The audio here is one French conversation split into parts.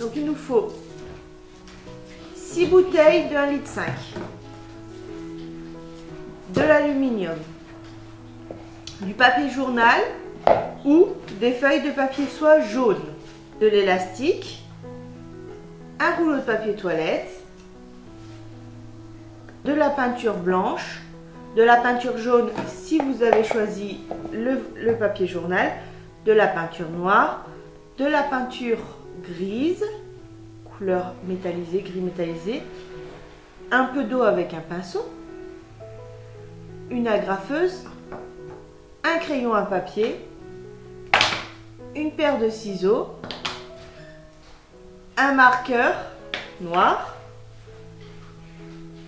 Donc il nous faut 6 bouteilles de 1,5 litre, de l'aluminium, du papier journal ou des feuilles de papier soie jaune, de l'élastique, un rouleau de papier toilette, de la peinture blanche, de la peinture jaune si vous avez choisi le, papier journal, de la peinture noire, de la peinture grise, couleur métallisée, gris métallisé, un peu d'eau avec un pinceau, une agrafeuse, un crayon à papier, une paire de ciseaux, un marqueur noir,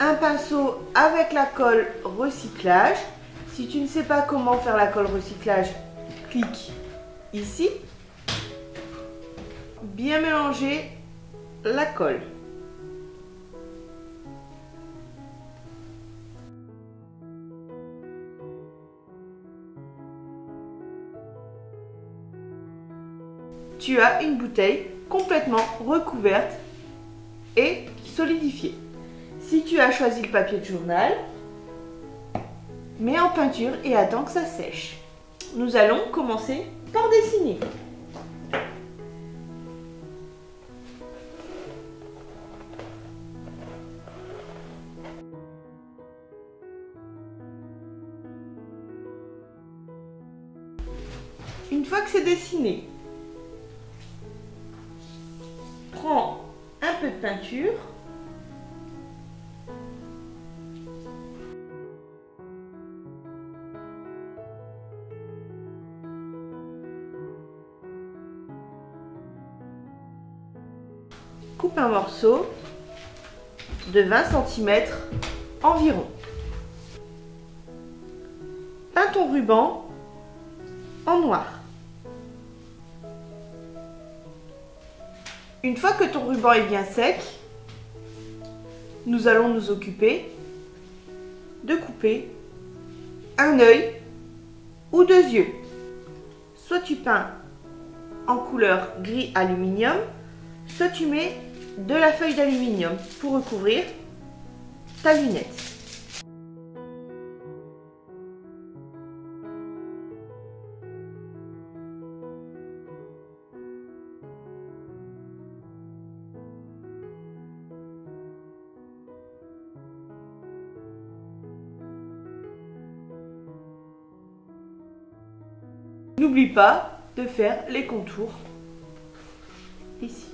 un pinceau avec la colle recyclage. Si tu ne sais pas comment faire la colle recyclage, clique ici. Bien mélanger la colle. Tu as une bouteille complètement recouverte et solidifiée. Si tu as choisi le papier de journal, mets en peinture et attends que ça sèche. Nous allons commencer par dessiner. Une fois que c'est dessiné, prends un peu de peinture coupe un morceau de 20 cm environ. Peins ton ruban en noir. Une fois que ton ruban est bien sec, nous allons nous occuper de couper un œil ou deux yeux. Soit tu peins en couleur gris aluminium, soit tu mets de la feuille d'aluminium pour recouvrir ta lunette. N'oublie pas de faire les contours ici.